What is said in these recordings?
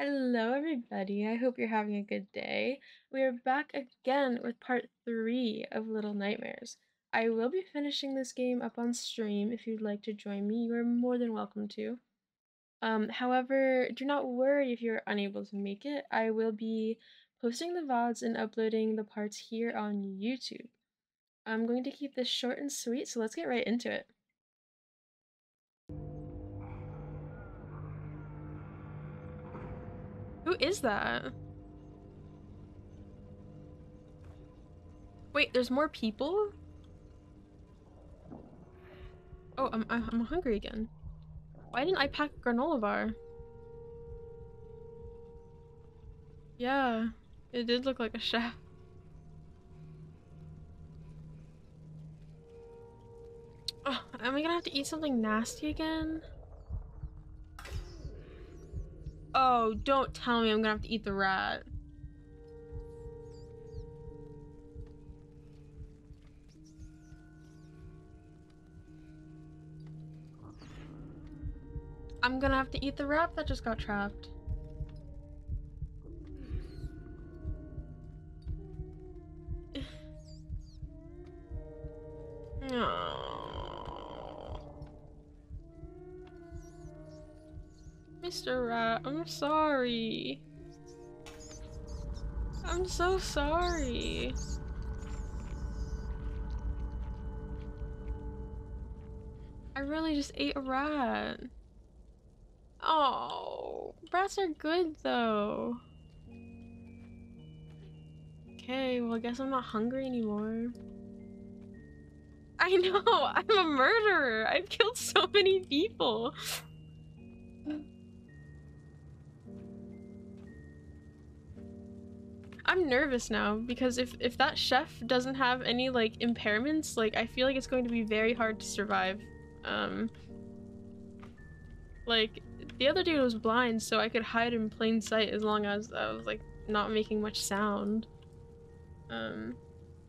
Hello, everybody. I hope you're having a good day. We are back again with part three of Little Nightmares. I will be finishing this game up on stream. If you'd like to join me, you are more than welcome to. Um, however, do not worry if you're unable to make it. I will be posting the VODs and uploading the parts here on YouTube. I'm going to keep this short and sweet, so let's get right into it. Who is that? Wait, there's more people? Oh, I'm, I'm hungry again. Why didn't I pack granola bar? Yeah, it did look like a chef. Oh, am I gonna have to eat something nasty again? Oh, don't tell me I'm gonna have to eat the rat. I'm gonna have to eat the rat that just got trapped. No. Mr. Rat, I'm sorry. I'm so sorry. I really just ate a rat. Oh, rats are good though. Okay, well I guess I'm not hungry anymore. I know, I'm a murderer. I've killed so many people. I'm nervous now because if if that chef doesn't have any like impairments, like I feel like it's going to be very hard to survive. Um like the other dude was blind, so I could hide in plain sight as long as I was like not making much sound. Um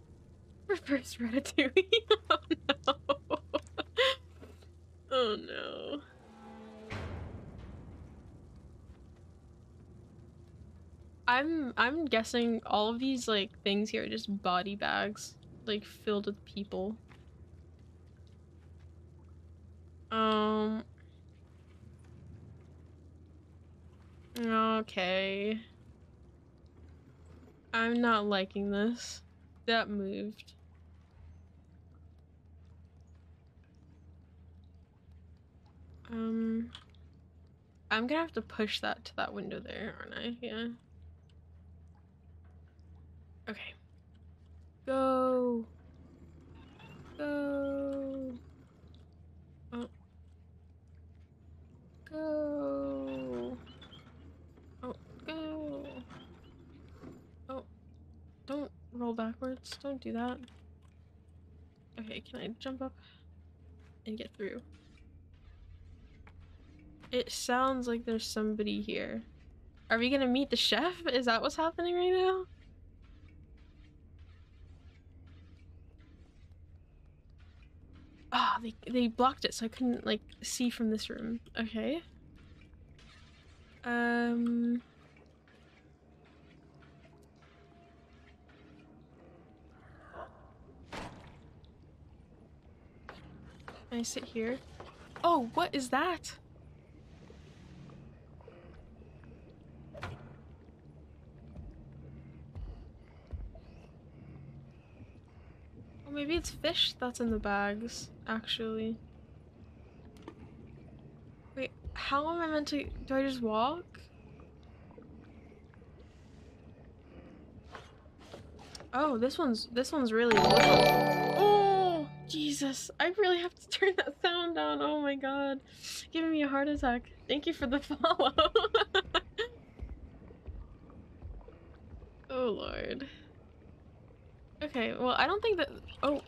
Reverse Ratatouille. oh no. oh no. I'm I'm guessing all of these like things here are just body bags, like filled with people. Um Okay. I'm not liking this. That moved. Um, I'm gonna have to push that to that window there, aren't I? Yeah. Okay. Go. Go. Oh. Go. Oh, go. Oh. Don't roll backwards. Don't do that. Okay, can I jump up and get through? It sounds like there's somebody here. Are we gonna meet the chef? Is that what's happening right now? They, they blocked it so I couldn't, like, see from this room. Okay. Um... Can I sit here? Oh, what is that? Maybe it's fish that's in the bags, actually. Wait, how am I meant to- do I just walk? Oh, this one's- this one's really. Oh, Jesus. I really have to turn that sound down. Oh my god. Giving me a heart attack. Thank you for the follow. oh lord. Okay, well, I don't think that- oh.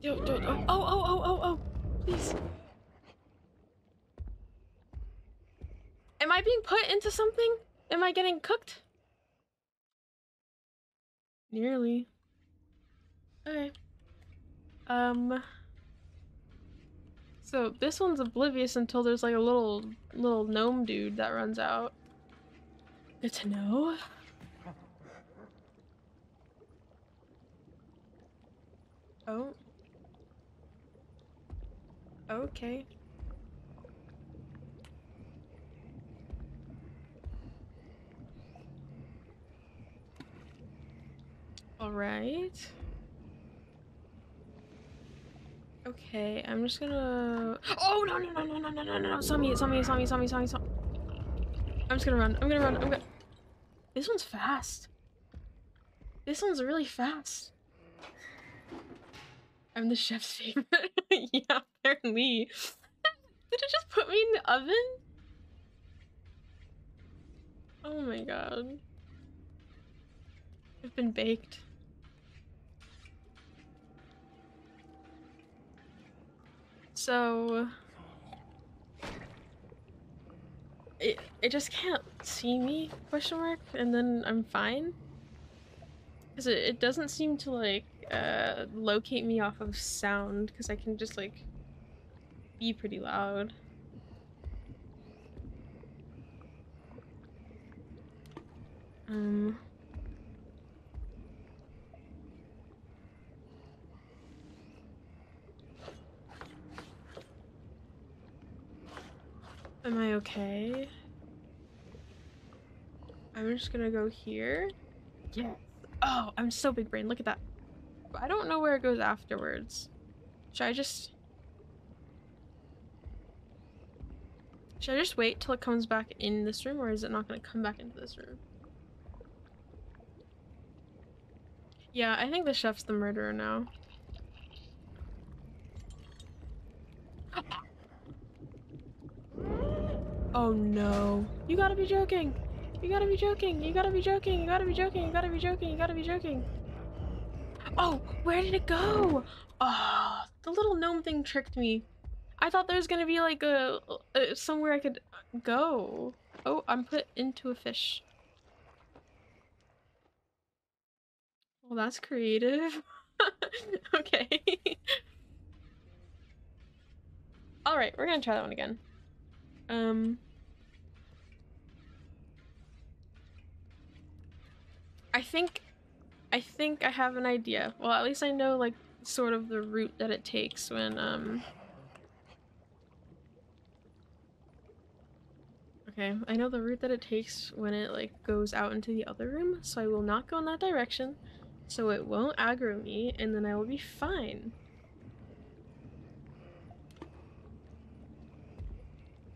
Yo, yo, oh, oh, oh, oh, oh, oh, please. Am I being put into something? Am I getting cooked? Nearly. Okay. Um. So this one's oblivious until there's like a little little gnome dude that runs out. Good to know. Oh. Okay. All right. Okay, I'm just gonna. Oh no no no no no no no no! Saw me! Saw me! Saw me! Saw me! Saw me! Saw. I'm just gonna run. I'm gonna run. I'm gonna. This one's fast. This one's really fast. I'm the chef's favorite. yeah, apparently. Did it just put me in the oven? Oh my god. I've been baked. So... It, it just can't see me, question mark, and then I'm fine? Because it, it doesn't seem to, like, uh, locate me off of sound, because I can just, like, be pretty loud. Um... Am I okay? I'm just gonna go here. Yes. Oh, I'm so big brain. Look at that. I don't know where it goes afterwards. Should I just... Should I just wait till it comes back in this room or is it not gonna come back into this room? Yeah, I think the chef's the murderer now. Oh no. You gotta be joking. You gotta be joking. You gotta be joking. You gotta be joking. You gotta be joking. You gotta be joking. Oh, where did it go? Oh, the little gnome thing tricked me. I thought there was gonna be like a, a somewhere I could go. Oh, I'm put into a fish. Well, that's creative. okay. Alright, we're gonna try that one again. Um... I think... I think I have an idea. Well, at least I know, like, sort of the route that it takes when, um... Okay, I know the route that it takes when it, like, goes out into the other room, so I will not go in that direction, so it won't aggro me, and then I will be fine.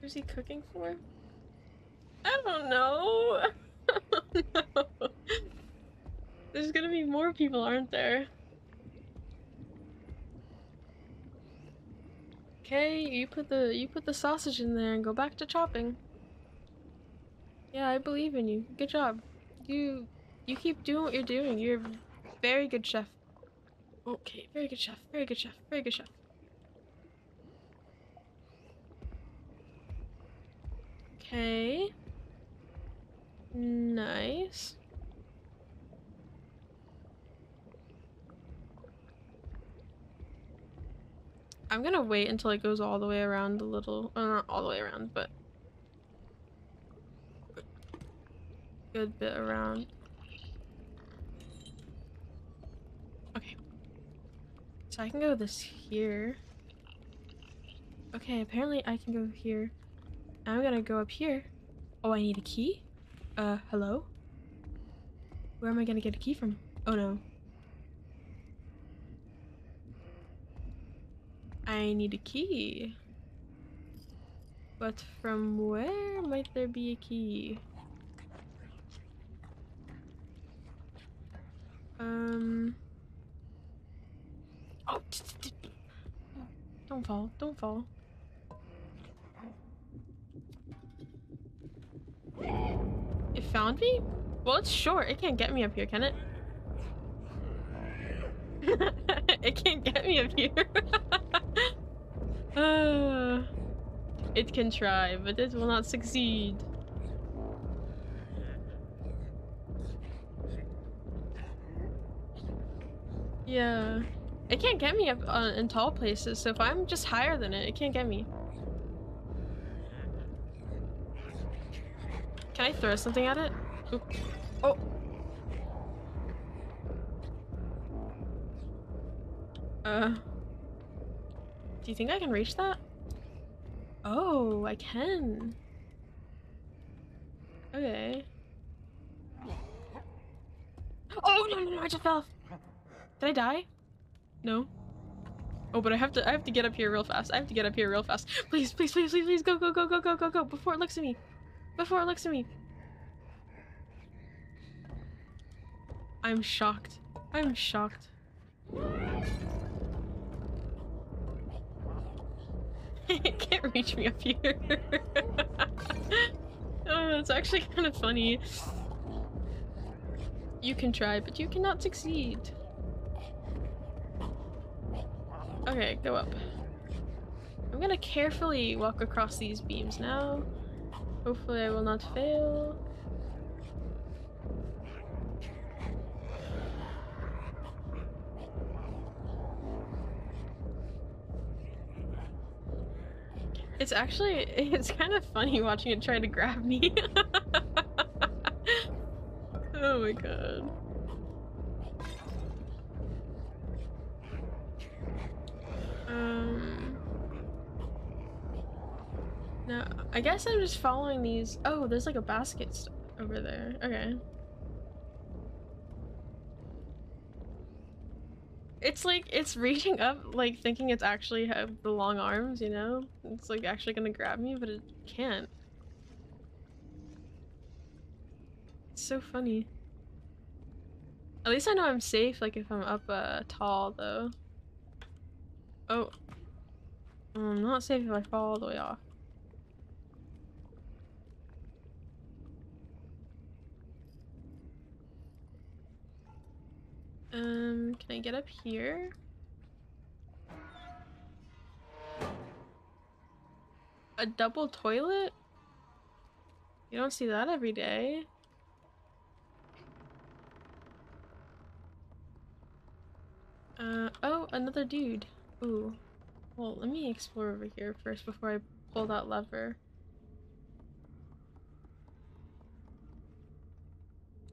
Who's he cooking for? I don't know. no. There's gonna be more people, aren't there? Okay, you put the you put the sausage in there and go back to chopping. Yeah, I believe in you. Good job. You you keep doing what you're doing. You're very good chef. Okay, very good chef. Very good chef. Very good chef. Okay. Nice. I'm gonna wait until it goes all the way around a little, uh, not all the way around, but good bit around. Okay. So I can go this here. Okay, apparently I can go here. I'm gonna go up here. Oh, I need a key? Uh, hello? Where am I gonna get a key from? Oh no. I need a key. But from where might there be a key? Um... Oh! Don't fall, don't fall. It found me? Well, it's short. It can't get me up here, can it? it can't get me up here. uh, it can try, but it will not succeed. Yeah. It can't get me up uh, in tall places, so if I'm just higher than it, it can't get me. Can I throw something at it? Oop. Oh! Uh... Do you think I can reach that? Oh, I can. Okay. Oh no no no! I just fell. Did I die? No. Oh, but I have to. I have to get up here real fast. I have to get up here real fast. Please, please, please, please, please, go, go, go, go, go, go, go! Before it looks at me. Before it looks at me. I'm shocked. I'm shocked. It can't reach me up here. oh, it's actually kind of funny. You can try, but you cannot succeed. Okay, go up. I'm gonna carefully walk across these beams now. Hopefully I will not fail. It's actually, it's kind of funny watching it try to grab me. oh my god. Um... No, I guess I'm just following these- oh, there's like a basket over there. Okay. It's like, it's reaching up, like thinking it's actually have the long arms, you know? It's like actually gonna grab me, but it can't. It's so funny. At least I know I'm safe, like if I'm up uh, tall, though. Oh. I'm not safe if I fall all the way off. Um, can I get up here? A double toilet? You don't see that every day. Uh, oh, another dude. Ooh. Well, let me explore over here first before I pull that lever.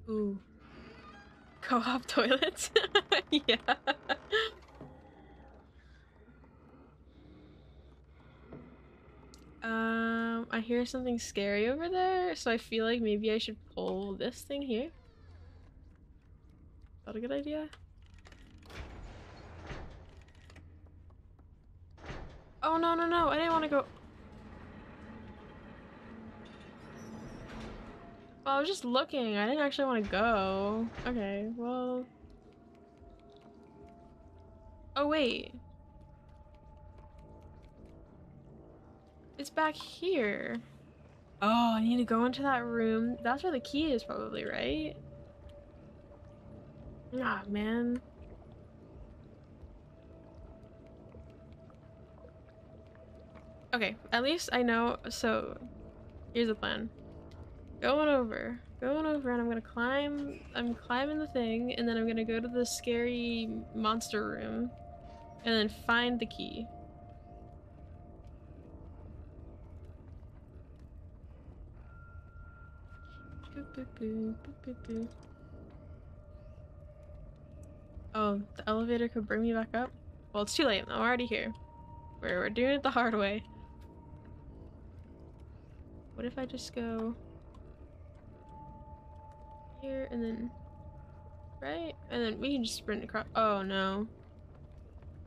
Ooh. Co-op toilets? yeah. Um, I hear something scary over there, so I feel like maybe I should pull this thing here. That a good idea? Oh no no no, I didn't want to go- Well, I was just looking. I didn't actually want to go. Okay, well... Oh, wait. It's back here. Oh, I need to go into that room. That's where the key is probably, right? Ah, man. Okay, at least I know. So, here's the plan. Going over. Going over and I'm gonna climb I'm climbing the thing and then I'm gonna go to the scary monster room and then find the key. Oh, the elevator could bring me back up? Well, it's too late. I'm already here. We're, we're doing it the hard way. What if I just go here and then right and then we can just sprint across oh no.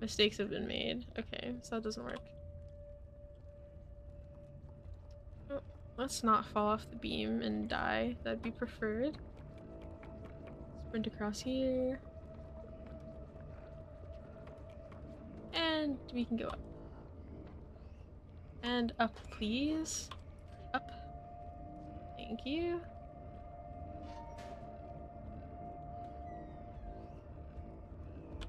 Mistakes have been made. Okay so that doesn't work. Oh, let's not fall off the beam and die. That'd be preferred. Sprint across here. And we can go up. And up please. Up. Thank you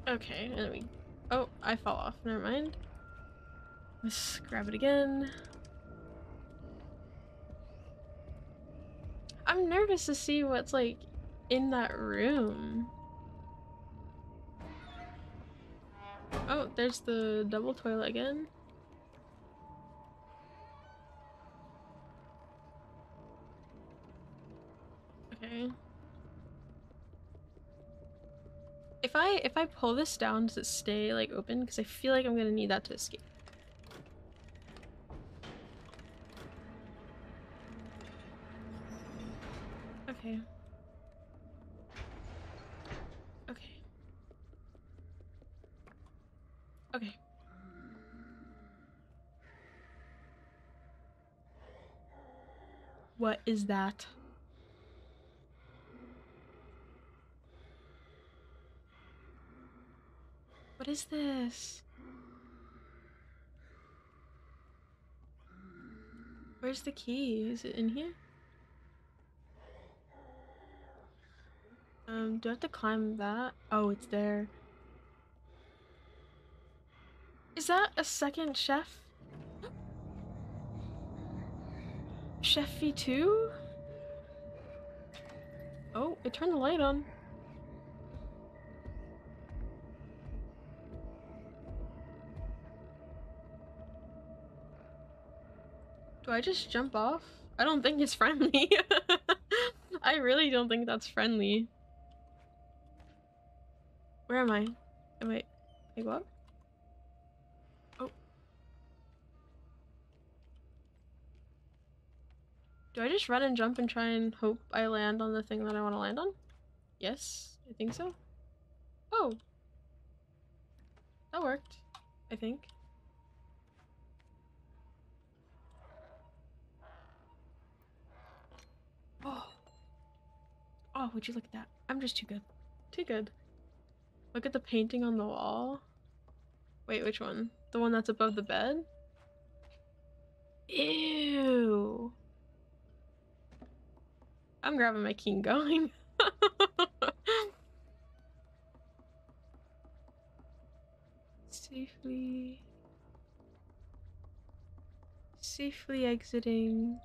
Okay, and we... Oh, I fall off. Never mind. Let's grab it again. I'm nervous to see what's, like, in that room. Oh, there's the double toilet again. Okay. If I if I pull this down, does it stay like open? Because I feel like I'm gonna need that to escape. Okay. Okay. Okay. What is that? What is this? Where's the key? Is it in here? Um, do I have to climb that? Oh, it's there. Is that a second chef? Chef V2? Oh, it turned the light on. Do I just jump off? I don't think it's friendly. I really don't think that's friendly. Where am I? Am I... I go up? Oh. Do I just run and jump and try and hope I land on the thing that I want to land on? Yes, I think so. Oh. That worked. I think. Oh, would you look at that? I'm just too good. Too good. Look at the painting on the wall. Wait, which one? The one that's above the bed? Ew. I'm grabbing my king going. Safely. Safely exiting.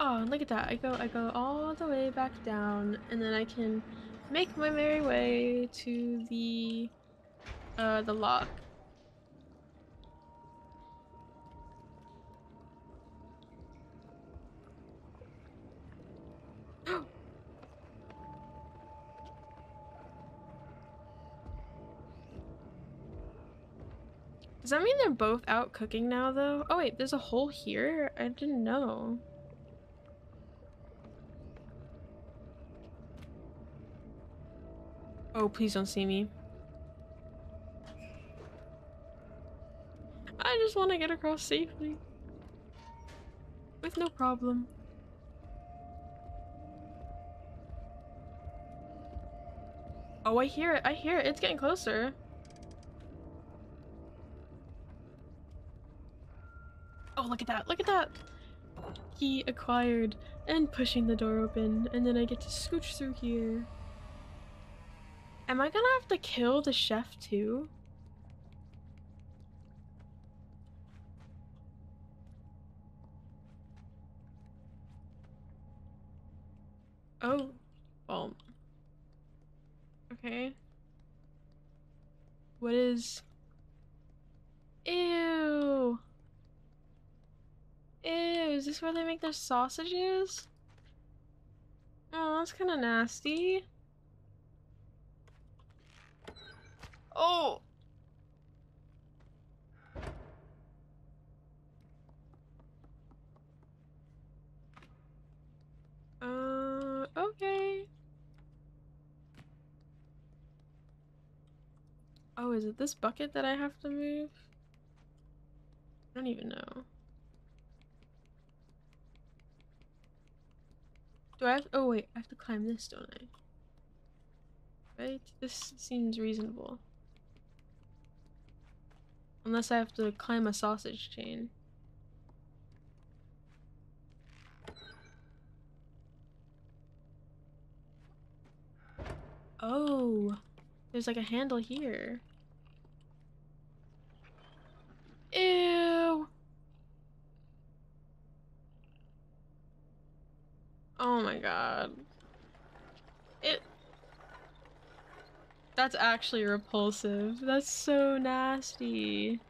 Oh, look at that. I go I go all the way back down and then I can make my merry way to the uh the lock. Does that mean they're both out cooking now though? Oh wait, there's a hole here? I didn't know. Oh, please don't see me. I just want to get across safely. With no problem. Oh, I hear it. I hear it. It's getting closer. Oh, look at that. Look at that. He acquired and pushing the door open. And then I get to scooch through here. Am I gonna have to kill the chef too? Oh. Well. Okay. What is... Ew. Ew, is this where they make their sausages? Oh, that's kind of nasty. Oh! Uh, okay. Oh, is it this bucket that I have to move? I don't even know. Do I have- oh wait, I have to climb this, don't I? Right? This seems reasonable. Unless I have to climb a sausage chain. Oh, there's like a handle here. Ew. Oh my god. That's actually repulsive. That's so nasty.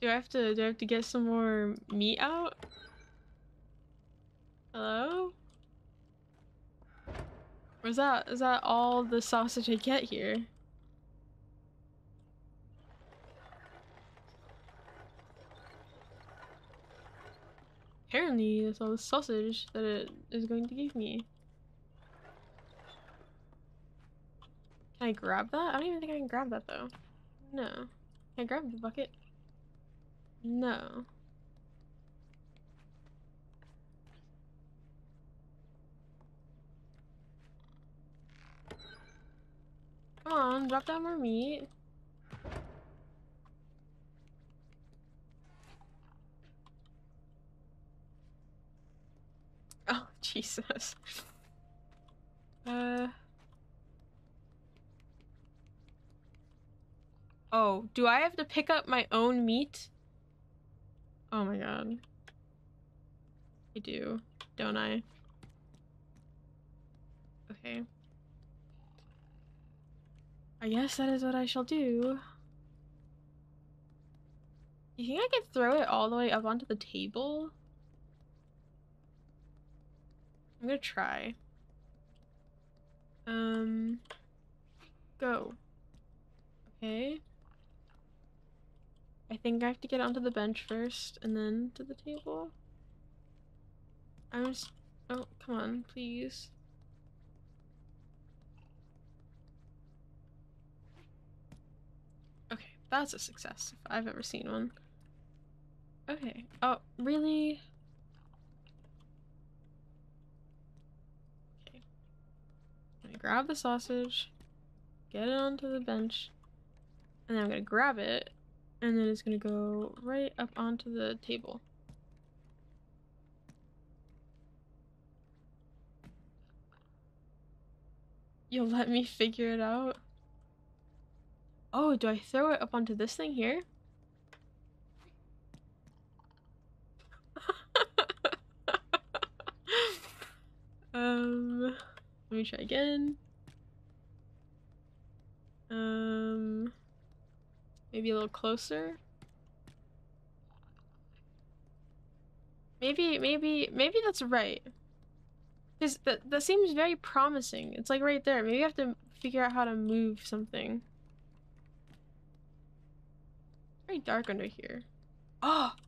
Do I have to do I have to get some more meat out? Hello? Or is that is that all the sausage I get here? Apparently that's all the sausage that it is going to give me. I grab that? I don't even think I can grab that though. No. Can I grab the bucket? No. Come on, drop down more meat. Oh, Jesus. Uh... Oh, do I have to pick up my own meat? Oh my god. I do, don't I? Okay. I guess that is what I shall do. You think I could throw it all the way up onto the table? I'm gonna try. Um, go. Okay. I think I have to get onto the bench first and then to the table. I'm just... Oh, come on, please. Okay, that's a success if I've ever seen one. Okay. Oh, really? Okay. I'm grab the sausage, get it onto the bench, and then I'm gonna grab it and then it's gonna go right up onto the table. You'll let me figure it out? Oh, do I throw it up onto this thing here? um, let me try again. Um... Maybe a little closer? Maybe, maybe, maybe that's right. Because that, that seems very promising. It's like right there. Maybe I have to figure out how to move something. Very dark under here. Oh!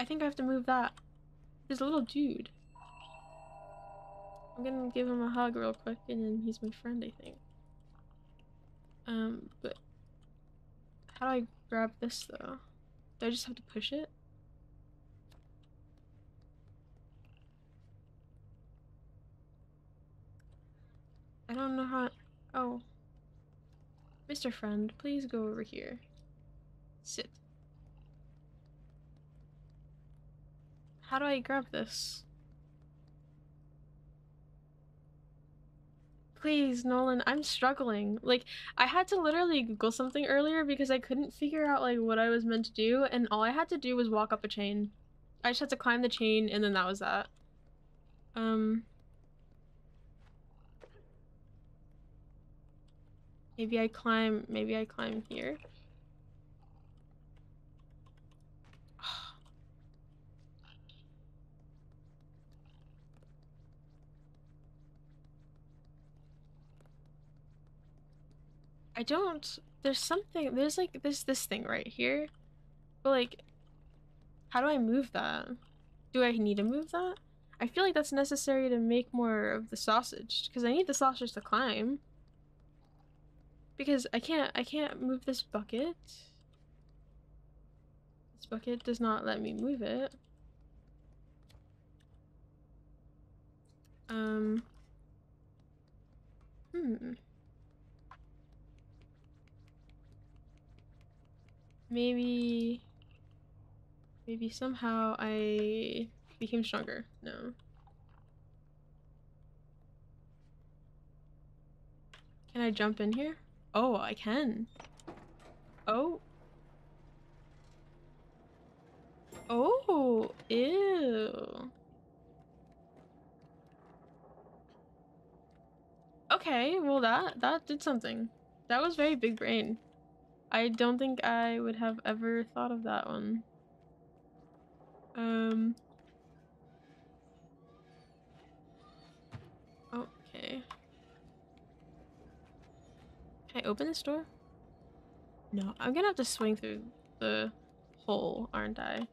I think I have to move that. There's a little dude. I'm gonna give him a hug real quick and then he's my friend, I think. Um, but how do I grab this though? Do I just have to push it? I don't know how- oh. Mr. Friend, please go over here. Sit. How do I grab this? Please, Nolan, I'm struggling. Like, I had to literally Google something earlier because I couldn't figure out, like, what I was meant to do, and all I had to do was walk up a chain. I just had to climb the chain, and then that was that. Um... Maybe I climb, maybe I climb here. I don't... There's something... There's like... There's this thing right here. But like... How do I move that? Do I need to move that? I feel like that's necessary to make more of the sausage. Because I need the sausage to climb. Because I can't... I can't move this bucket. This bucket does not let me move it. Um... Hmm... Maybe... Maybe somehow I became stronger. No. Can I jump in here? Oh, I can. Oh. Oh, ew. Okay, well that that did something. That was very big brain. I don't think I would have ever thought of that one. Um. Okay. Can I open this door? No, I'm gonna have to swing through the hole, aren't I?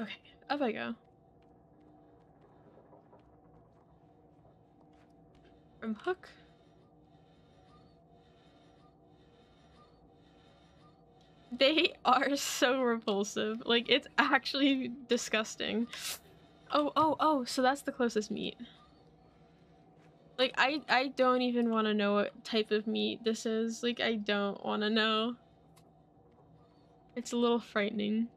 Okay, up I go. From hook. They are so repulsive. Like, it's actually disgusting. Oh, oh, oh, so that's the closest meat. Like, I, I don't even want to know what type of meat this is. Like, I don't want to know. It's a little frightening.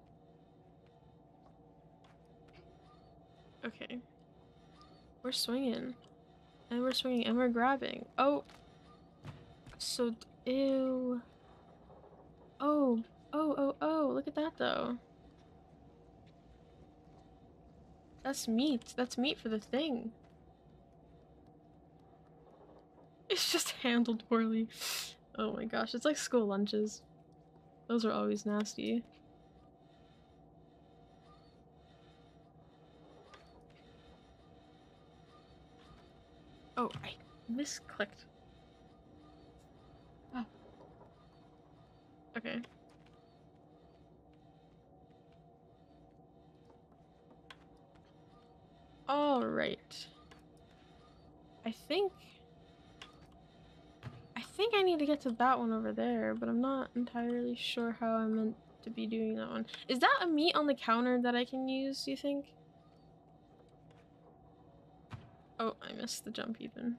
Okay. We're swinging. And we're swinging and we're grabbing. Oh. So, ew. Oh. Oh, oh, oh. Look at that, though. That's meat. That's meat for the thing. It's just handled poorly. Oh my gosh, it's like school lunches. Those are always nasty. Oh, I misclicked. Okay. All right. I think I think I need to get to that one over there, but I'm not entirely sure how I'm meant to be doing that one. Is that a meat on the counter that I can use, do you think? Oh, I missed the jump even.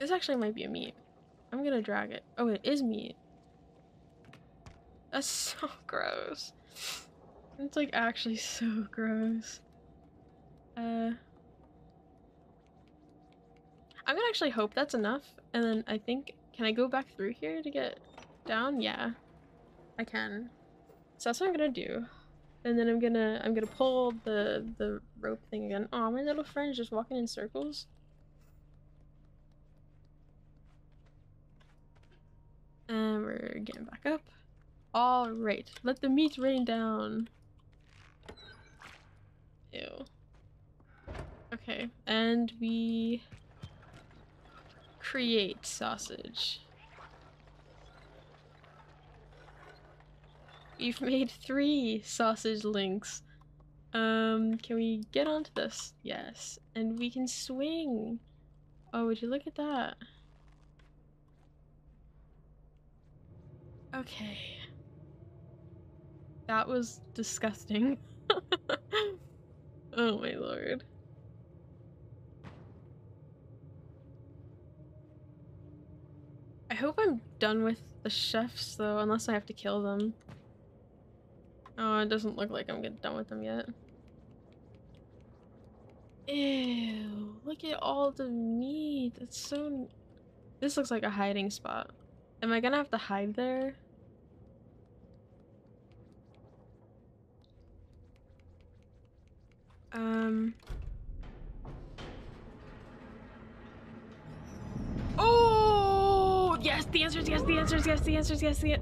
This actually might be a meat. I'm gonna drag it. Oh, it is meat. That's so gross. It's like actually so gross. Uh... I'm gonna actually hope that's enough. And then I think, can I go back through here to get down? Yeah, I can. So that's what I'm gonna do. And then I'm gonna, I'm gonna pull the, the rope thing again. Oh, my little friend's just walking in circles. And we're getting back up. All right, let the meat rain down. Ew. Okay, and we create sausage. You've made three sausage links. Um, can we get onto this? Yes. And we can swing. Oh, would you look at that? Okay. That was disgusting. oh my lord. I hope I'm done with the chefs though, unless I have to kill them. Oh, it doesn't look like I'm getting done with them yet. Ew, look at all the meat. It's so... This looks like a hiding spot. Am I gonna have to hide there? Um... yes, the answer is yes, the answer is yes, the answer is yes, the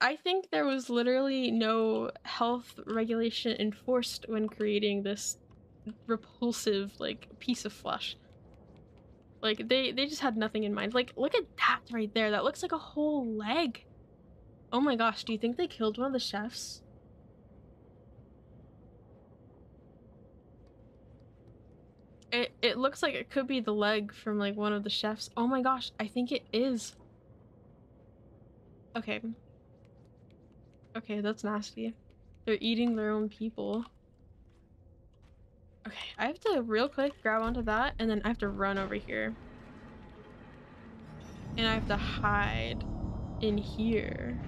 I think there was literally no health regulation enforced when creating this repulsive, like, piece of flesh. Like, they, they just had nothing in mind. Like, look at that right there. That looks like a whole leg. Oh my gosh, do you think they killed one of the chefs? It, it looks like it could be the leg from like one of the chefs. Oh my gosh, I think it is. Okay. Okay, that's nasty. They're eating their own people. Okay, I have to real quick grab onto that and then I have to run over here. And I have to hide in here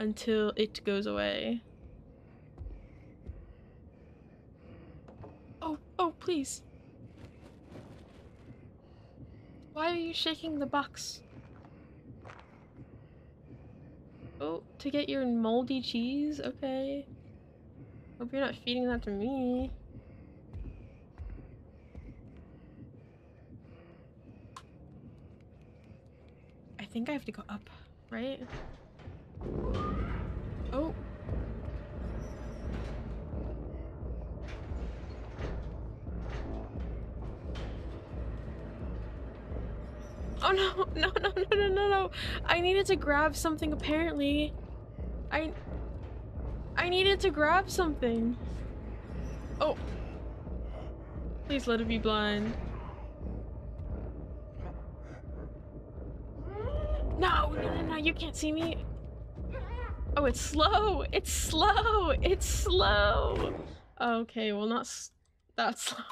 until it goes away. Oh, oh, please. Why are you shaking the box? Oh, to get your moldy cheese? Okay. Hope you're not feeding that to me. I think I have to go up, right? Oh. Oh no, no, no, no, no, no, no. I needed to grab something apparently. I... I needed to grab something. Oh. Please let it be blind. No, no, no, no, you can't see me. Oh, it's slow. It's slow. It's slow. Okay, well, not that slow.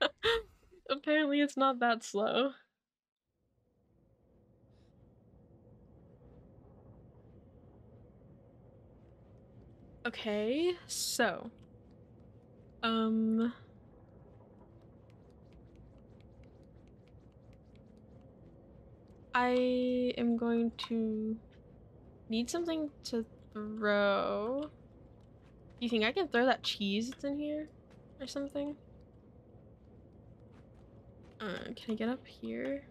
Apparently, it's not that slow. Okay, so. Um. I am going to need something to throw. You think I can throw that cheese that's in here or something? Uh, can I get up here?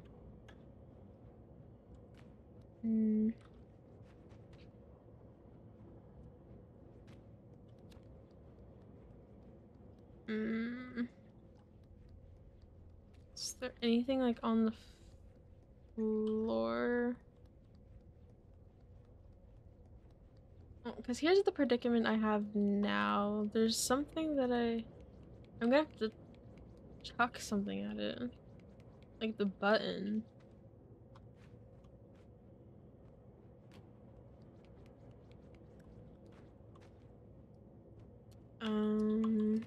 Hmm. Mm. Is there anything like on the floor? Because here's the predicament I have now. There's something that I... I'm gonna have to chuck something at it. Like the button. Um...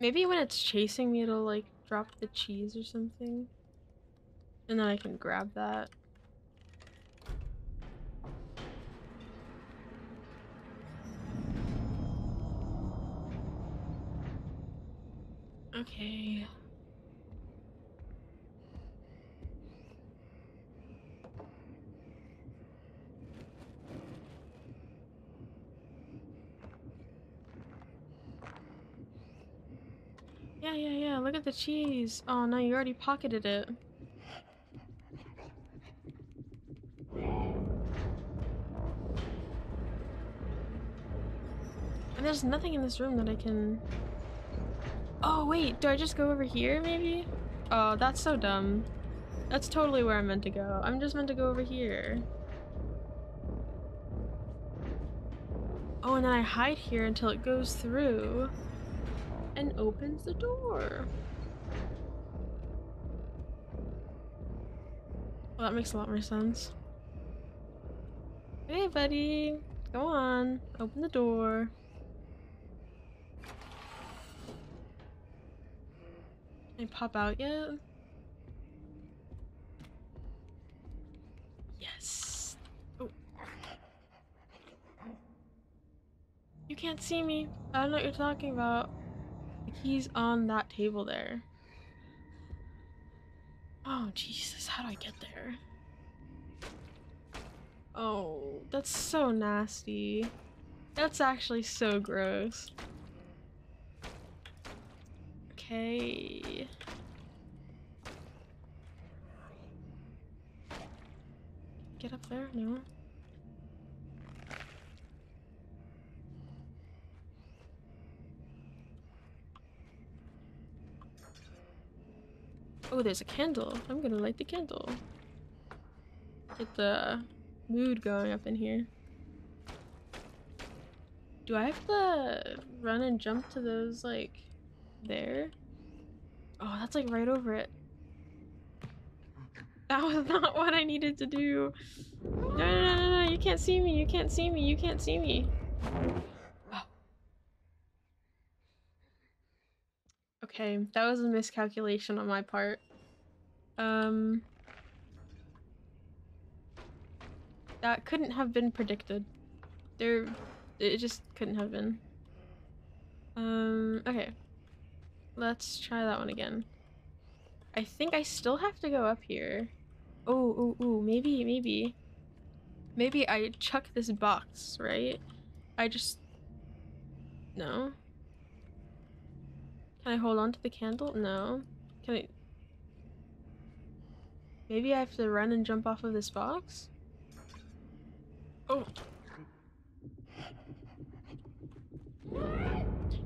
Maybe when it's chasing me, it'll like drop the cheese or something. And then I can grab that. Okay. Yeah, yeah, yeah. Look at the cheese. Oh, no, you already pocketed it. There's nothing in this room that I can... Oh, wait. Do I just go over here, maybe? Oh, that's so dumb. That's totally where I'm meant to go. I'm just meant to go over here. Oh, and then I hide here until it goes through and opens the door. Well, that makes a lot more sense. Hey, buddy. Go on. Open the door. Can I pop out yet? Yes. Oh. You can't see me. I don't know what you're talking about. The key's on that table there. Oh, Jesus, how do I get there? Oh, that's so nasty. That's actually so gross. Okay. Get up there? No. Oh, there's a candle. I'm gonna light the candle. Get the mood going up in here. Do I have to run and jump to those, like, there? Oh, that's like right over it. That was not what I needed to do. No, no, no, no, no, you can't see me, you can't see me, you can't see me. Okay, that was a miscalculation on my part. Um... That couldn't have been predicted. There... It just couldn't have been. Um, okay. Let's try that one again. I think I still have to go up here. Oh, oh, oh, maybe, maybe. Maybe I chuck this box, right? I just... No. Can I hold on to the candle? No. Can I... Maybe I have to run and jump off of this box? Oh.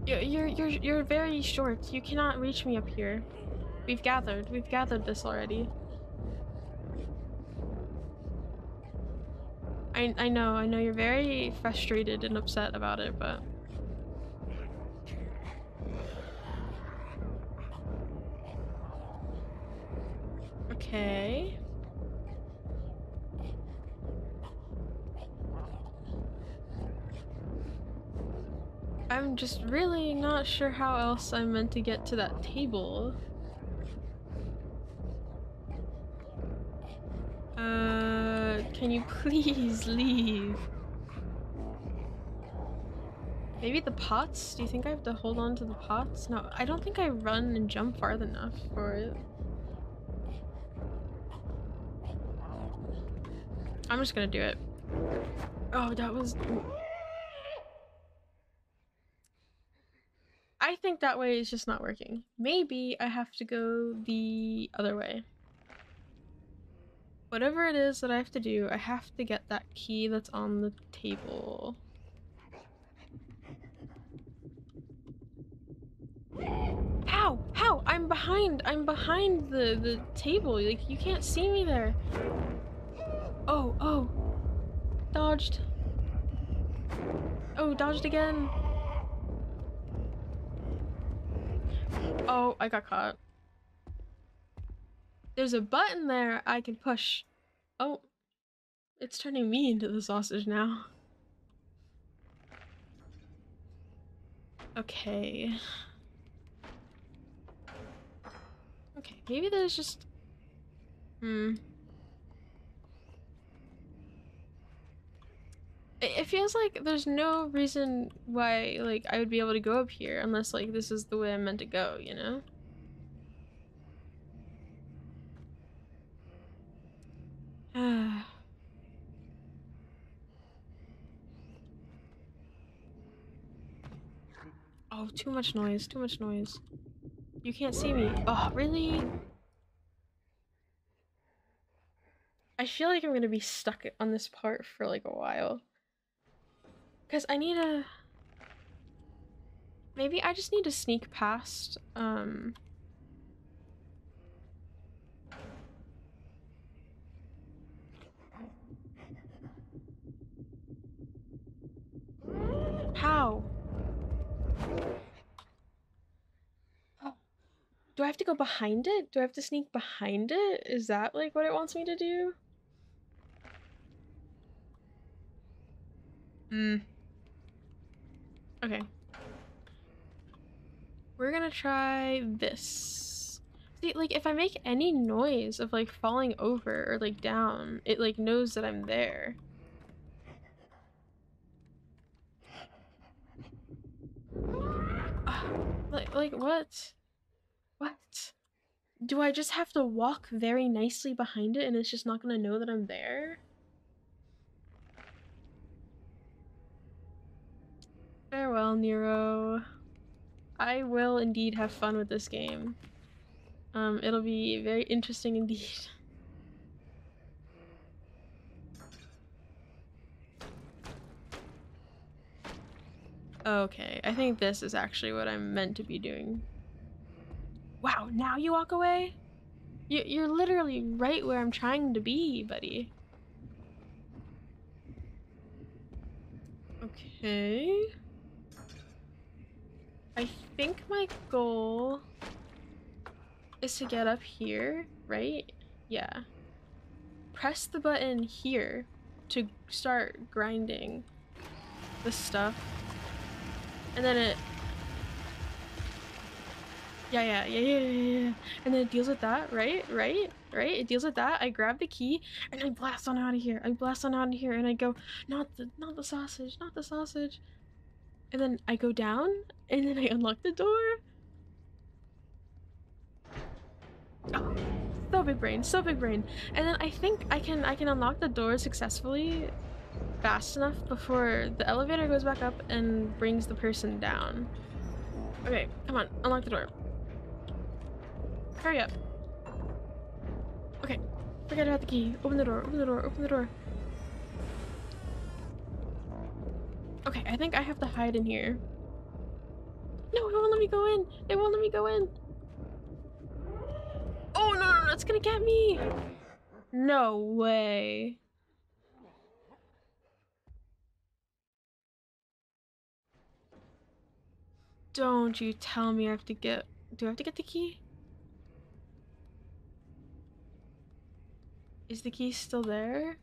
You're, you're, you're, you're very short. You cannot reach me up here. We've gathered. We've gathered this already. I, I know, I know you're very frustrated and upset about it, but... Okay. I'm just really not sure how else I'm meant to get to that table. Uh, can you please leave? Maybe the pots? Do you think I have to hold on to the pots? No, I don't think I run and jump far enough for it. I'm just gonna do it. Oh, that was... I think that way is just not working. Maybe I have to go the other way. Whatever it is that I have to do, I have to get that key that's on the table. How? How? I'm behind. I'm behind the, the table. Like, you can't see me there. Oh, oh. Dodged. Oh, dodged again. Oh, I got caught. There's a button there I can push. Oh, it's turning me into the sausage now. Okay. Okay, maybe there's just... Hmm. It feels like there's no reason why, like, I would be able to go up here unless, like, this is the way I'm meant to go, you know? oh, too much noise, too much noise. You can't see me. Oh, really? I feel like I'm gonna be stuck on this part for like a while. Because I need a... Maybe I just need to sneak past, um... How? Do I have to go behind it? Do I have to sneak behind it? Is that like what it wants me to do? Hmm. Okay. We're gonna try this. See, like, if I make any noise of, like, falling over or, like, down, it, like, knows that I'm there. Like, like, what? What? Do I just have to walk very nicely behind it and it's just not gonna know that I'm there? Nero. I will indeed have fun with this game. Um, it'll be very interesting indeed. Okay, I think this is actually what I'm meant to be doing. Wow, now you walk away? You're literally right where I'm trying to be, buddy. Okay. I think my goal is to get up here, right? Yeah. Press the button here to start grinding the stuff. And then it... Yeah, yeah, yeah, yeah, yeah, yeah. And then it deals with that, right? Right? Right? It deals with that. I grab the key and I blast on out of here. I blast on out of here and I go, not the, not the sausage, not the sausage And then I go down and then I unlock the door. Oh, so big brain, so big brain. And then I think I can I can unlock the door successfully fast enough before the elevator goes back up and brings the person down. Okay, come on, unlock the door. Hurry up. Okay, forget about the key. Open the door, open the door, open the door. Okay, I think I have to hide in here. No, it won't let me go in. It won't let me go in. Oh, no, no, no, it's gonna get me. No way. Don't you tell me I have to get... Do I have to get the key? Is the key still there?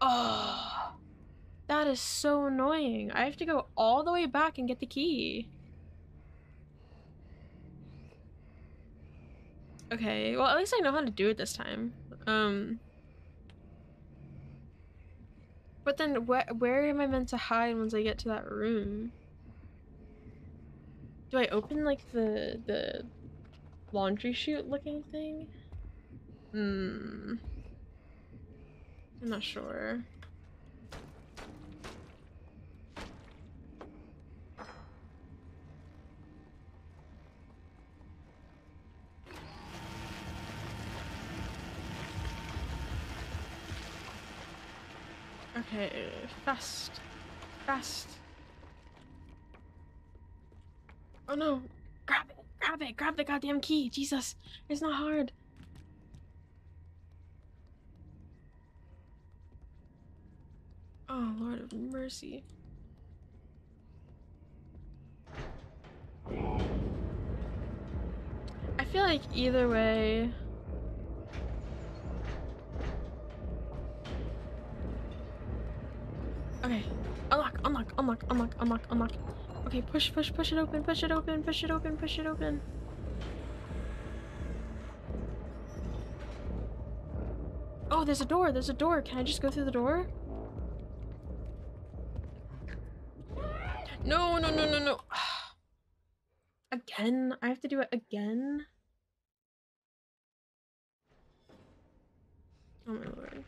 Oh, that is so annoying. I have to go all the way back and get the key. Okay, well at least I know how to do it this time. Um, but then wh where am I meant to hide once I get to that room? Do I open like the the laundry chute looking thing? Hmm. I'm not sure. Okay, fast. Fast. Oh no! Grab it! Grab it! Grab the goddamn key! Jesus! It's not hard! Oh, Lord of mercy. I feel like either way... Okay. Unlock, unlock, unlock, unlock, unlock, unlock. Okay, push, push, push it open, push it open, push it open, push it open. Oh, there's a door, there's a door. Can I just go through the door? No, no, no, no, no. again? I have to do it again? Oh my lord.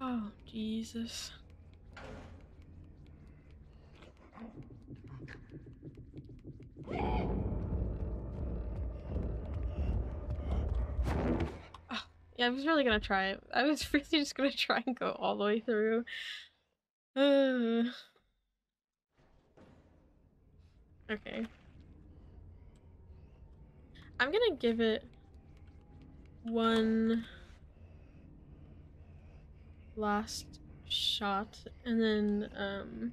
Oh, Jesus. Oh, yeah, I was really gonna try it. I was really just gonna try and go all the way through. Uh. Okay. I'm gonna give it one last shot and then um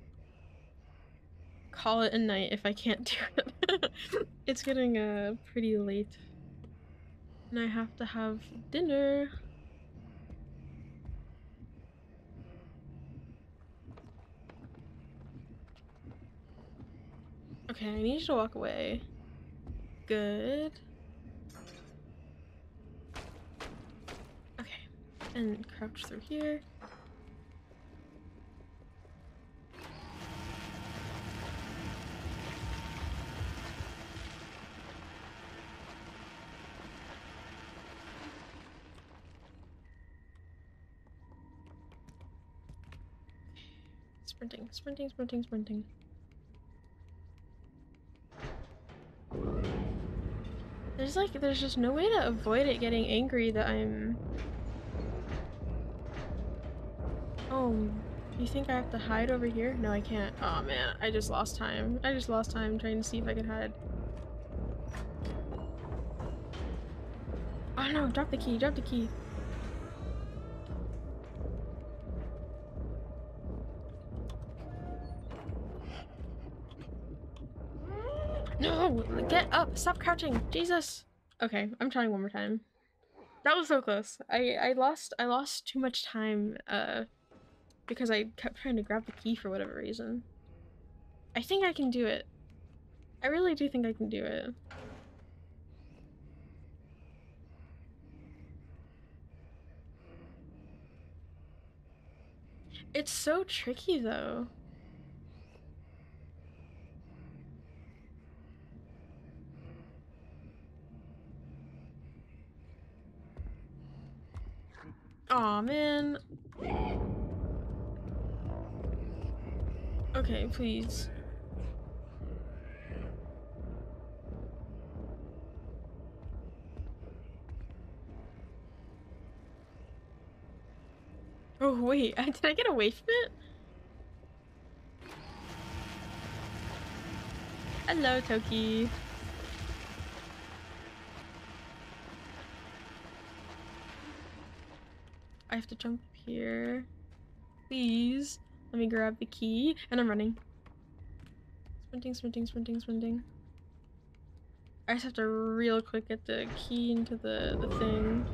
call it a night if I can't do it. it's getting uh pretty late. And I have to have dinner. Okay, I need you to walk away. Good. Okay, and crouch through here. Sprinting, sprinting, sprinting, sprinting. There's like, there's just no way to avoid it getting angry that I'm... Oh, you think I have to hide over here? No, I can't. Oh man, I just lost time. I just lost time trying to see if I could hide. Oh no, drop the key, drop the key. Stop crouching! Jesus! Okay, I'm trying one more time. That was so close. I, I lost I lost too much time uh because I kept trying to grab the key for whatever reason. I think I can do it. I really do think I can do it. It's so tricky though. Aw, man. Okay, please. Oh wait, did I get away from it? Hello, Toki. Have to jump here. Please. Let me grab the key. And I'm running. Sprinting, sprinting, sprinting, sprinting. I just have to real quick get the key into the, the thing.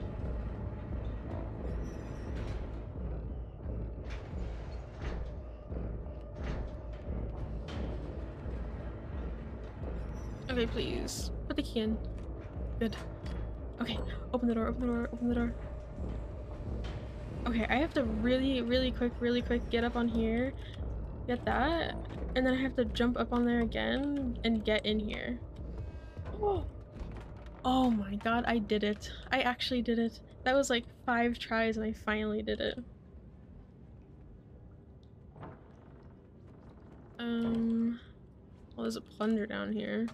Okay, please. Put the key in. Good. Okay, open the door, open the door, open the door. Okay, I have to really, really quick, really quick get up on here, get that, and then I have to jump up on there again and get in here. Oh, oh my god, I did it. I actually did it. That was like five tries and I finally did it. Um, well, there's a plunger down here.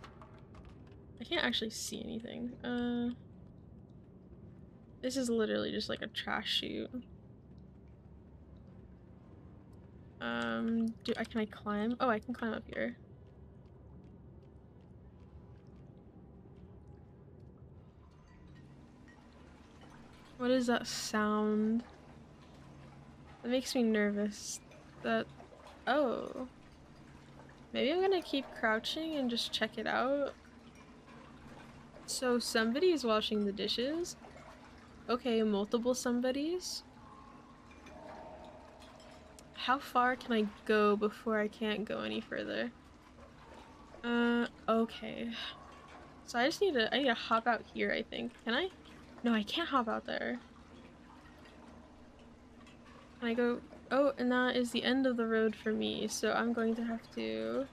I can't actually see anything. Uh, this is literally just like a trash chute. Um, do I can I climb? Oh, I can climb up here. What is that sound? That makes me nervous. That, oh. Maybe I'm gonna keep crouching and just check it out. So somebody's washing the dishes. Okay, multiple somebodies. How far can I go before I can't go any further? Uh, okay. So I just need to- I need to hop out here, I think. Can I? No, I can't hop out there. Can I go- oh, and that is the end of the road for me, so I'm going to have to-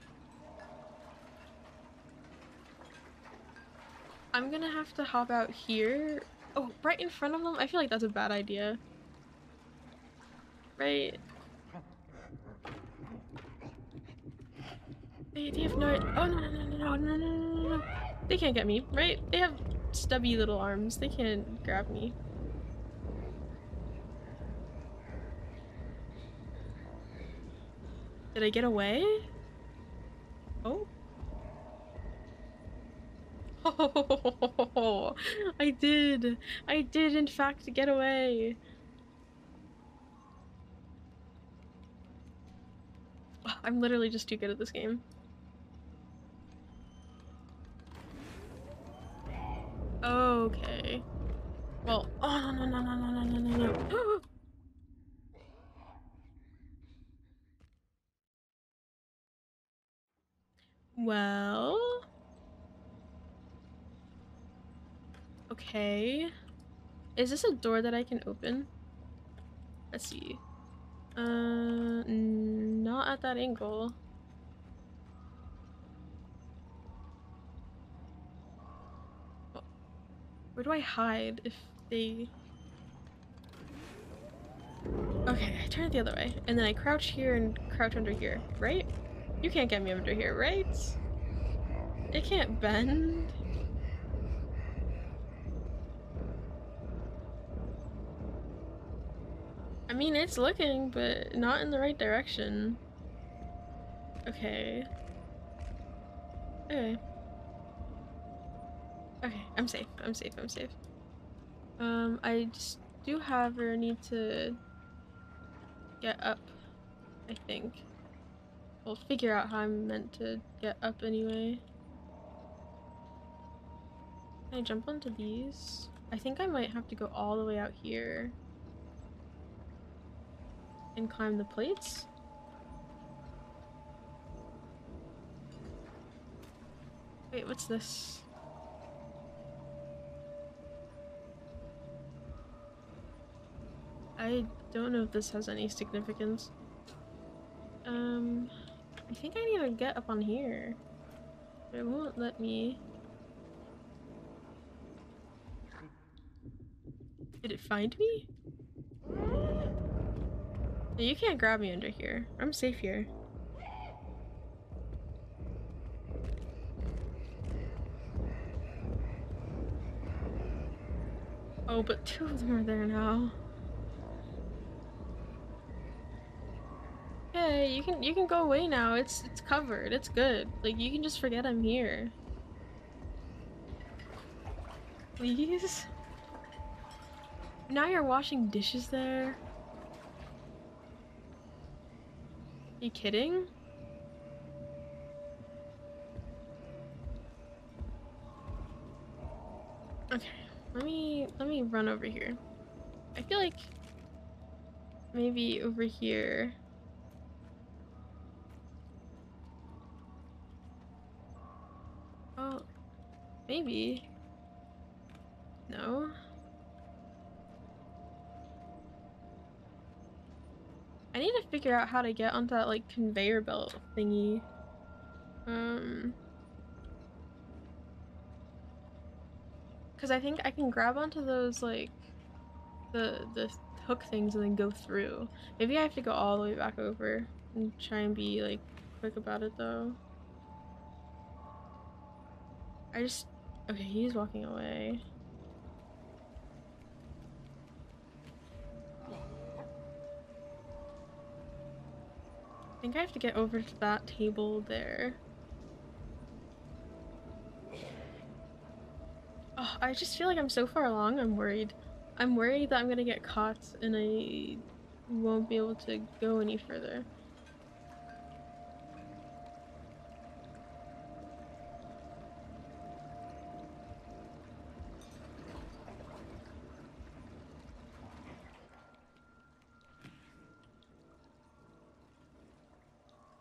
I'm gonna have to hop out here. Oh, right in front of them? I feel like that's a bad idea. Right? They, have no- oh no no no no no no no They can't get me, right? They have stubby little arms. They can't grab me. Did I get away? Oh? Oh, I did. I did, in fact, get away. I'm literally just too good at this game. Okay. Well, oh no no no no no no no no. no. well. Okay. Is this a door that I can open? Let's see. Uh, not at that angle. Where do I hide if they... Okay, I turn it the other way. And then I crouch here and crouch under here, right? You can't get me under here, right? It can't bend. I mean, it's looking, but not in the right direction. Okay. Okay. Okay, I'm safe. I'm safe. I'm safe. Um, I just do, have however, need to get up, I think. We'll figure out how I'm meant to get up anyway. Can I jump onto these? I think I might have to go all the way out here and climb the plates. Wait, what's this? I don't know if this has any significance. Um, I think I need to get up on here. It won't let me. Did it find me? You can't grab me under here. I'm safe here. Oh, but two of them are there now. Hey, you can you can go away now. It's it's covered. It's good. Like you can just forget I'm here. Please. Now you're washing dishes there. You kidding? Okay. Let me let me run over here. I feel like maybe over here. Oh, maybe. No. I need to figure out how to get onto that like conveyor belt thingy. Um. Because I think I can grab onto those, like, the, the hook things and then go through. Maybe I have to go all the way back over and try and be, like, quick about it, though. I just... Okay, he's walking away. I think I have to get over to that table there. Oh, I just feel like I'm so far along, I'm worried. I'm worried that I'm gonna get caught and I won't be able to go any further.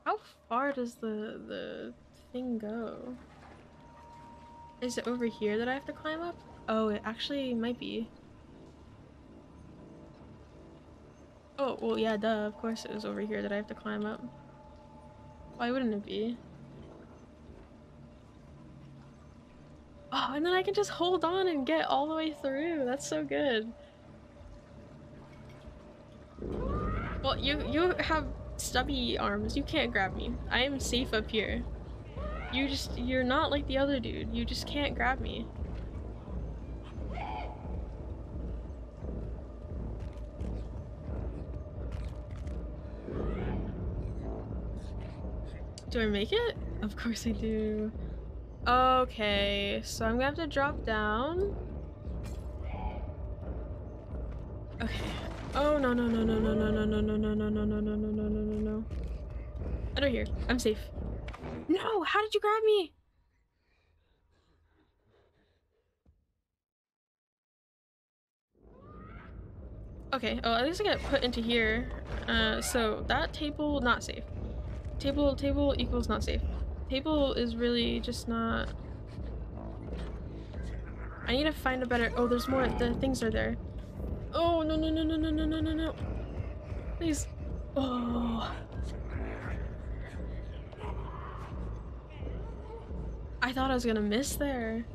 How far does the the thing go? Is it over here that I have to climb up? Oh, it actually might be. Oh, well, yeah, duh. Of course it was over here that I have to climb up. Why wouldn't it be? Oh, and then I can just hold on and get all the way through. That's so good. Well, you you have stubby arms. You can't grab me. I am safe up here. You just, you're not like the other dude. You just can't grab me. Do I make it? Of course I do. Okay, so I'm gonna have to drop down. Okay. Oh no no no no no no no no no no no no no no no no no no no. Under here. I'm safe. No! How did you grab me? Okay, oh, at least I get put into here. Uh, so that table, not safe. Table, table equals not safe. Table is really just not... I need to find a better- oh, there's more- the things are there. Oh, no, no, no, no, no, no, no, no, no. Please. Oh. I thought I was gonna miss there.